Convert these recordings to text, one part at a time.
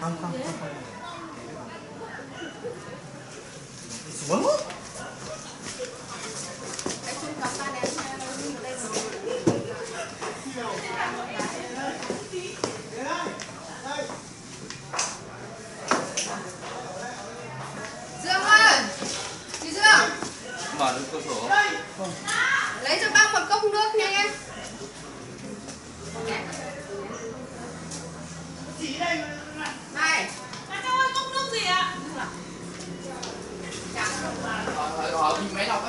không không không không xuống. Dương ơi! Chị Dương! mở được cửa sổ Lấy cho bác một cốc nước nhanh em. 你没老婆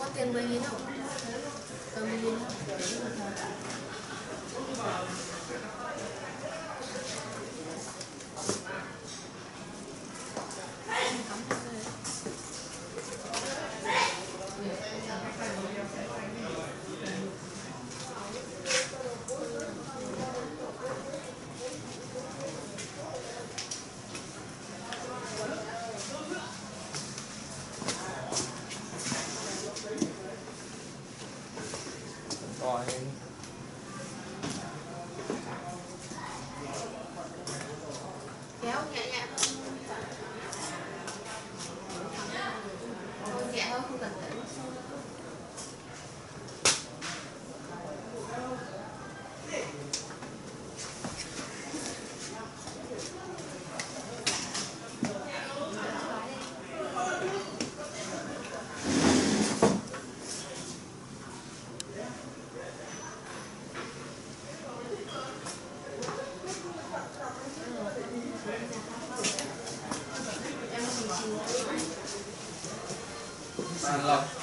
ว่เตียมไปนี้นาะกำลังยินี้แล้ rồi kéo nhẹ Thanks a lot.